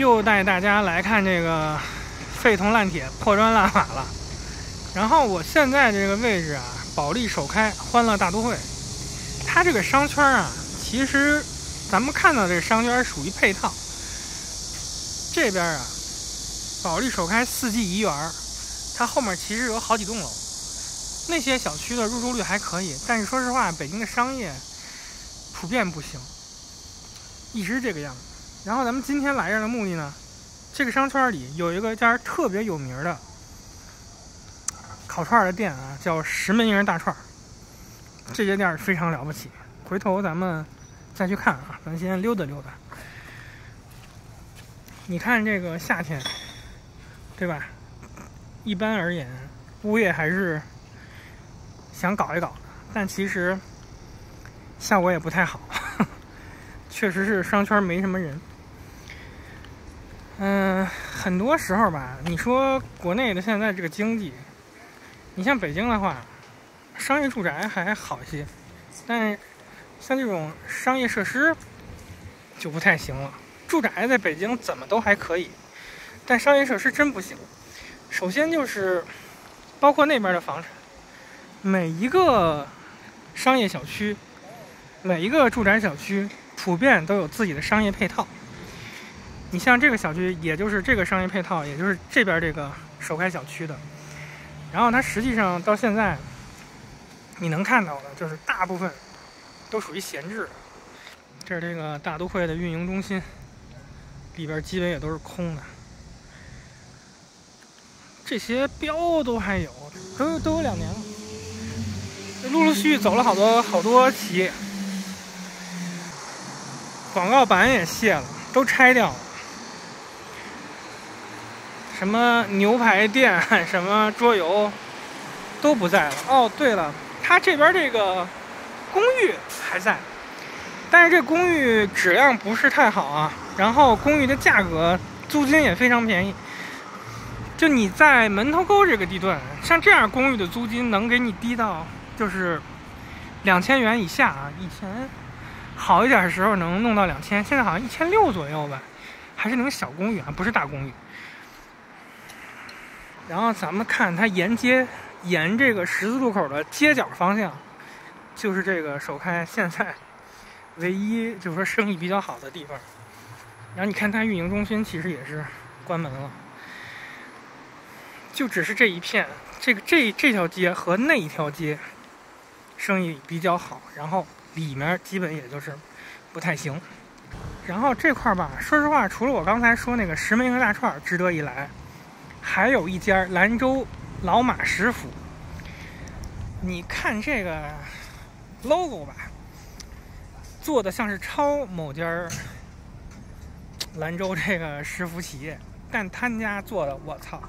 又带大家来看这个废铜烂铁、破砖烂瓦了。然后我现在这个位置啊，保利首开欢乐大都会，它这个商圈啊，其实咱们看到这个商圈属于配套。这边啊，保利首开四季怡园，它后面其实有好几栋楼，那些小区的入住率还可以，但是说实话，北京的商业普遍不行，一直这个样子。然后咱们今天来这儿的目的呢，这个商圈里有一个家特别有名的烤串的店啊，叫石门营大串。这家店非常了不起，回头咱们再去看啊，咱先溜达溜达。你看这个夏天，对吧？一般而言，物业还是想搞一搞，但其实效果也不太好。确实是商圈没什么人。嗯，很多时候吧，你说国内的现在这个经济，你像北京的话，商业住宅还好一些，但像这种商业设施就不太行了。住宅在北京怎么都还可以，但商业设施真不行。首先就是包括那边的房产，每一个商业小区、每一个住宅小区普遍都有自己的商业配套。你像这个小区，也就是这个商业配套，也就是这边这个首开小区的。然后它实际上到现在，你能看到的就是大部分都属于闲置。这是这个大都会的运营中心。里边基本也都是空的，这些标都还有，都都有两年了。陆陆续续走了好多好多企业，广告板也卸了，都拆掉了。什么牛排店、什么桌游都不在了。哦，对了，他这边这个公寓还在。但是这公寓质量不是太好啊，然后公寓的价格租金也非常便宜。就你在门头沟这个地段，像这样公寓的租金能给你低到就是两千元以下啊。以前好一点的时候能弄到两千，现在好像一千六左右吧，还是那种小公寓啊，不是大公寓。然后咱们看它沿街沿这个十字路口的街角方向，就是这个首开现在。唯一就是说生意比较好的地方，然后你看它运营中心其实也是关门了，就只是这一片，这个这这条街和那一条街生意比较好，然后里面基本也就是不太行。然后这块儿吧，说实话，除了我刚才说那个石门和大串值得一来，还有一家兰州老马食府。你看这个 logo 吧。做的像是抄某家兰州这个食府企业，但他家做的，我操，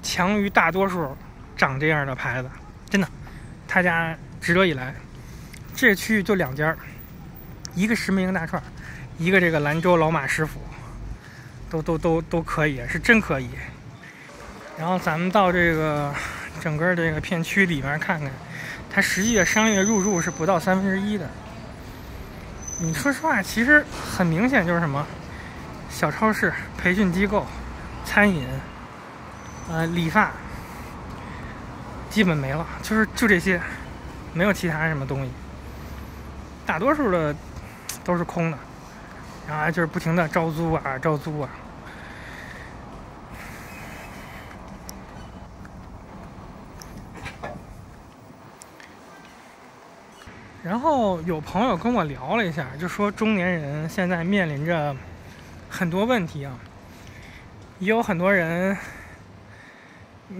强于大多数长这样的牌子，真的，他家值得一来。这区域就两家，一个石门营大串，一个这个兰州老马食府，都都都都可以，是真可以。然后咱们到这个整个这个片区里面看看，它实际的商业入驻是不到三分之一的。你说实话，其实很明显就是什么，小超市、培训机构、餐饮，呃，理发，基本没了，就是就这些，没有其他什么东西。大多数的都是空的，然后就是不停的招租啊，招租啊。然后有朋友跟我聊了一下，就说中年人现在面临着很多问题啊，也有很多人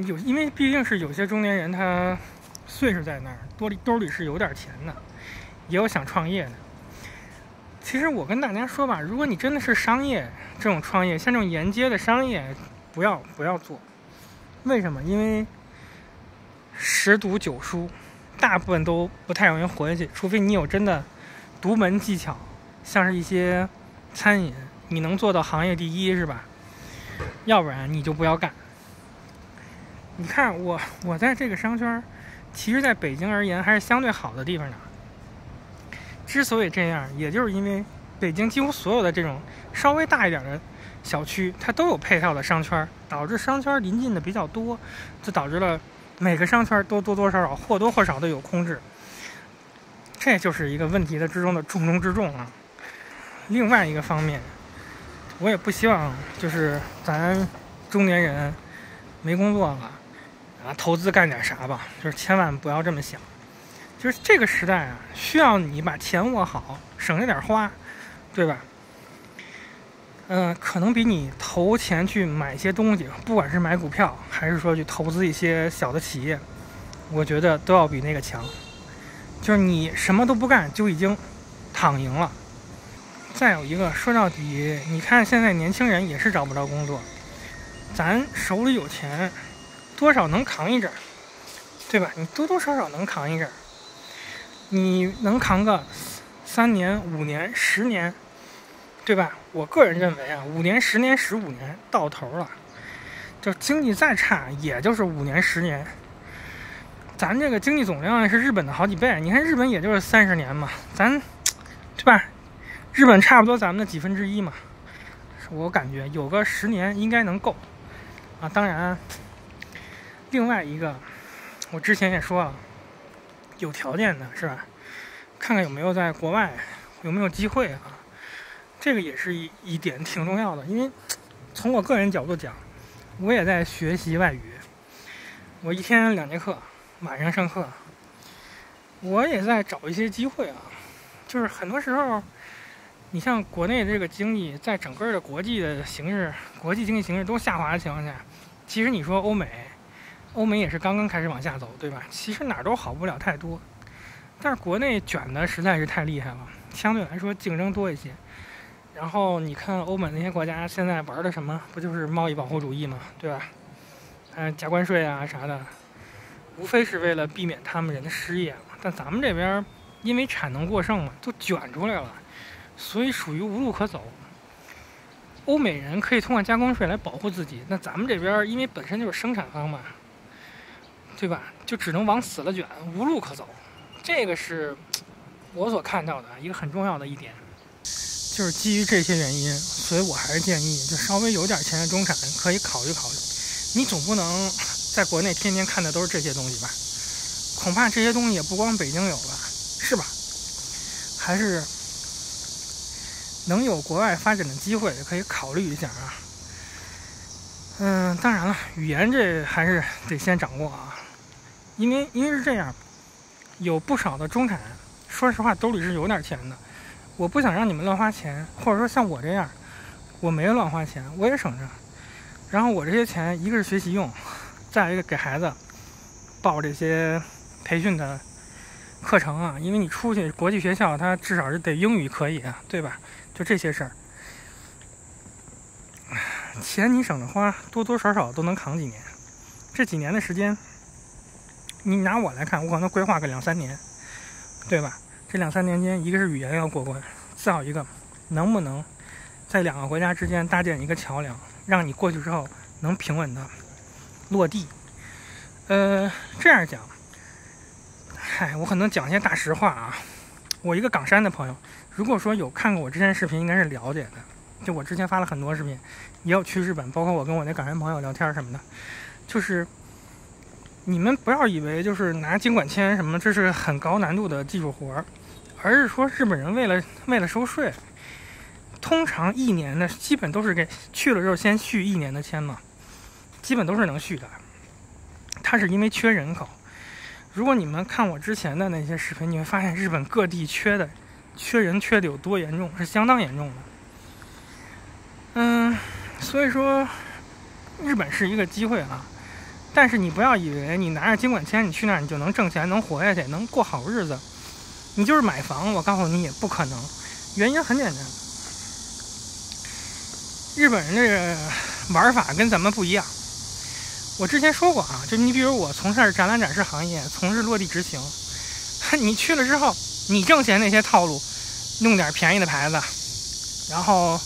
有，因为毕竟是有些中年人他岁数在那儿，兜里兜里是有点钱的，也有想创业的。其实我跟大家说吧，如果你真的是商业这种创业，像这种沿街的商业，不要不要做。为什么？因为十赌九输。大部分都不太容易活下去，除非你有真的独门技巧，像是一些餐饮，你能做到行业第一，是吧？要不然你就不要干。你看我，我在这个商圈，其实在北京而言还是相对好的地方呢。之所以这样，也就是因为北京几乎所有的这种稍微大一点的小区，它都有配套的商圈，导致商圈临近的比较多，就导致了每个商圈都多多少少或多或少的有空置。这就是一个问题的之中的重中之重啊。另外一个方面，我也不希望就是咱中年人没工作了啊，投资干点啥吧，就是千万不要这么想。就是这个时代啊，需要你把钱握好，省着点花，对吧？嗯，可能比你投钱去买一些东西，不管是买股票还是说去投资一些小的企业，我觉得都要比那个强。就是你什么都不干就已经躺赢了。再有一个，说到底，你看现在年轻人也是找不着工作，咱手里有钱，多少能扛一阵儿，对吧？你多多少少能扛一阵儿，你能扛个三年、五年、十年，对吧？我个人认为啊，五年、十年、十五年到头了，就经济再差，也就是五年、十年。咱这个经济总量是日本的好几倍，你看日本也就是三十年嘛，咱，对吧？日本差不多咱们的几分之一嘛，我感觉有个十年应该能够，啊，当然，另外一个，我之前也说了，有条件的是吧？看看有没有在国外有没有机会啊，这个也是一一点挺重要的，因为从我个人角度讲，我也在学习外语，我一天两节课。晚上上课，我也在找一些机会啊。就是很多时候，你像国内这个经济，在整个的国际的形势、国际经济形势都下滑的情况下，其实你说欧美，欧美也是刚刚开始往下走，对吧？其实哪儿都好不了太多。但是国内卷的实在是太厉害了，相对来说竞争多一些。然后你看欧美那些国家现在玩的什么？不就是贸易保护主义嘛，对吧？嗯，加关税啊啥的。无非是为了避免他们人的失业嘛，但咱们这边因为产能过剩嘛，都卷出来了，所以属于无路可走。欧美人可以通过加关税来保护自己，那咱们这边因为本身就是生产方嘛，对吧？就只能往死了卷，无路可走。这个是我所看到的一个很重要的一点，就是基于这些原因，所以我还是建议，就稍微有点钱的中产可以考虑考虑。你总不能。在国内天天看的都是这些东西吧？恐怕这些东西也不光北京有吧，是吧？还是能有国外发展的机会，可以考虑一下啊。嗯，当然了，语言这还是得先掌握啊，因为因为是这样，有不少的中产，说实话兜里是有点钱的。我不想让你们乱花钱，或者说像我这样，我没乱花钱，我也省着。然后我这些钱，一个是学习用。再一个给孩子报这些培训的课程啊，因为你出去国际学校，他至少是得英语可以啊，对吧？就这些事儿，钱你省着花，多多少少都能扛几年。这几年的时间，你拿我来看，我可能规划个两三年，对吧？这两三年间，一个是语言要过关，再有一个能不能在两个国家之间搭建一个桥梁，让你过去之后能平稳的。落地，呃，这样讲，嗨，我可能讲一些大实话啊。我一个冈山的朋友，如果说有看过我之前视频，应该是了解的。就我之前发了很多视频，也有去日本，包括我跟我那冈山朋友聊天什么的。就是你们不要以为就是拿经管签什么，这是很高难度的技术活儿，而是说日本人为了为了收税，通常一年的基本都是给去了之后先续一年的签嘛。基本都是能续的，他是因为缺人口。如果你们看我之前的那些视频，你会发现日本各地缺的、缺人缺的有多严重，是相当严重的。嗯，所以说日本是一个机会啊，但是你不要以为你拿着经管签，你去那儿你就能挣钱、能活下去、能过好日子。你就是买房，我告诉你也不可能。原因很简单，日本人这个玩法跟咱们不一样。我之前说过啊，就你比如我从事展览展示行业，从事落地执行，你去了之后，你挣钱那些套路，弄点便宜的牌子，然后，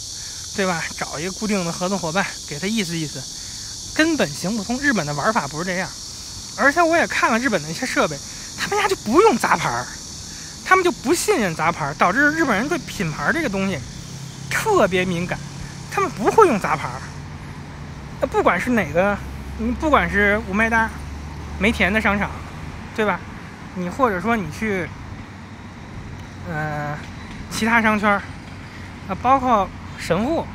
对吧？找一个固定的合作伙伴，给他意思意思，根本行不通。日本的玩法不是这样，而且我也看了日本的一些设备，他们家就不用杂牌儿，他们就不信任杂牌，导致日本人对品牌这个东西特别敏感，他们不会用杂牌。不管是哪个，你不管是五麦大、梅田的商场，对吧？你或者说你去，呃，其他商圈儿，啊，包括神户，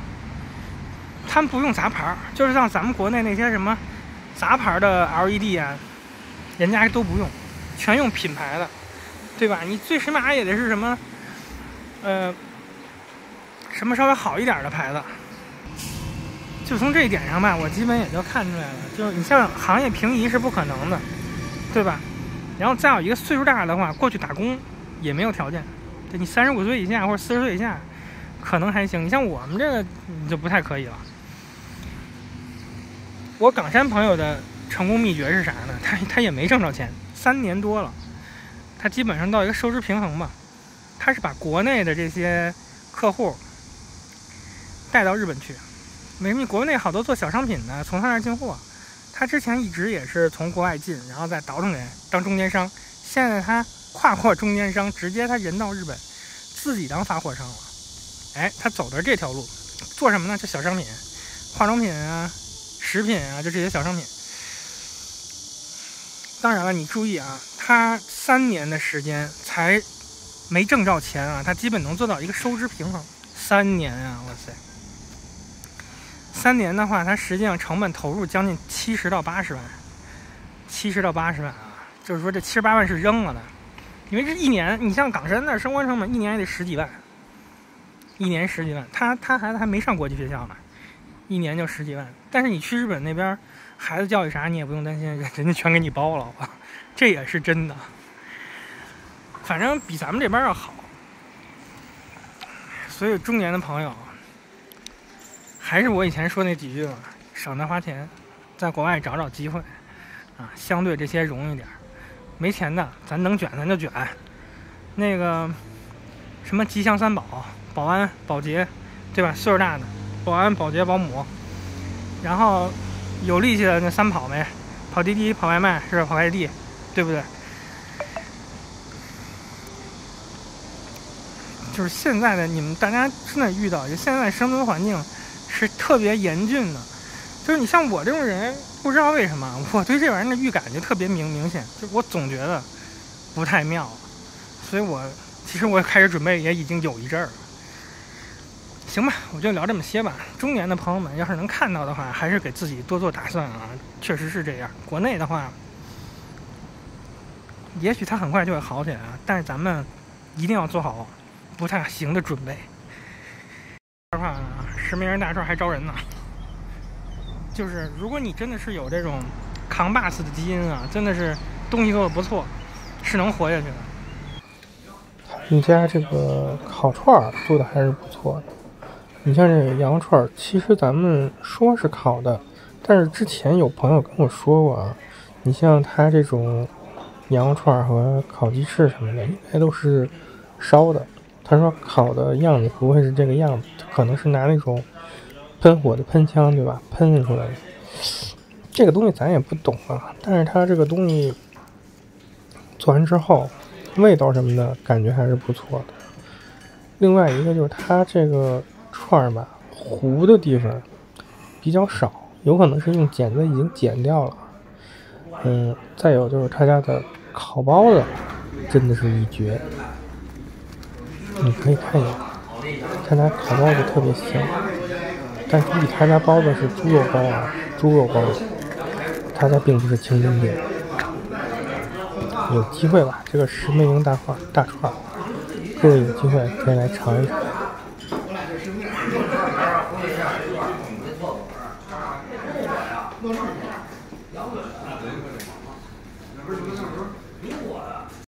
他们不用杂牌，就是像咱们国内那些什么杂牌的 LED 啊，人家都不用，全用品牌的，对吧？你最起码也得是什么，呃，什么稍微好一点的牌子。就从这一点上吧，我基本也就看出来了。就是你像行业平移是不可能的，对吧？然后再有一个岁数大的话，过去打工也没有条件。对你三十五岁以下或者四十岁以下，可能还行。你像我们这个就不太可以了。我港山朋友的成功秘诀是啥呢？他他也没挣着钱，三年多了，他基本上到一个收支平衡吧。他是把国内的这些客户带到日本去。为什么国内好多做小商品的从他那儿进货，他之前一直也是从国外进，然后再倒腾人当中间商。现在他跨过中间商，直接他人到日本，自己当发货商了。哎，他走的这条路，做什么呢？就小商品，化妆品啊、食品啊，就这些小商品。当然了，你注意啊，他三年的时间才没挣着钱啊，他基本能做到一个收支平衡。三年啊，哇塞！三年的话，它实际上成本投入将近七十到八十万，七十到八十万啊，就是说这七十八万是扔了的，因为这一年，你像港深那生活成本一年也得十几万，一年十几万，他他孩子还没上国际学校呢，一年就十几万，但是你去日本那边，孩子教育啥你也不用担心，人家全给你包了，这也是真的，反正比咱们这边要好，所以中年的朋友。还是我以前说那几句嘛，省得花钱，在国外找找机会，啊，相对这些容易点。没钱的，咱能卷咱就卷。那个什么吉祥三宝，保安、保洁，对吧？岁数大的，保安、保洁、保姆。然后有力气的那三跑呗，跑滴滴、跑外卖，是？跑快递，对不对？就是现在的你们，大家真的遇到，就现在生存环境。是特别严峻的，就是你像我这种人，不知道为什么，我对这玩意儿的预感就特别明明显，就我总觉得不太妙，所以我其实我开始准备也已经有一阵儿了。行吧，我就聊这么些吧。中年的朋友们要是能看到的话，还是给自己多做打算啊，确实是这样。国内的话，也许它很快就会好起来啊，但是咱们一定要做好不太行的准备。的话。实名人大串还招人呢，就是如果你真的是有这种扛把子的基因啊，真的是东西做的不错，是能活下去的。他们家这个烤串儿做的还是不错的。你像这个羊串，其实咱们说是烤的，但是之前有朋友跟我说过啊，你像他这种羊串和烤鸡翅什么的，应该都是烧的。他说烤的样子不会是这个样子，可能是拿那种喷火的喷枪，对吧？喷出来的。这个东西咱也不懂啊，但是它这个东西做完之后，味道什么的感觉还是不错的。另外一个就是它这个串儿吧，糊的地方比较少，有可能是用剪子已经剪掉了。嗯，再有就是他家的烤包子真的是一绝。你可以看一眼，他家烤包子特别香，但注意他家包子是猪肉包啊，猪肉包子，他家并不是清真店。有机会吧，这个石梅营大串大串，各位有机会可以来尝一尝。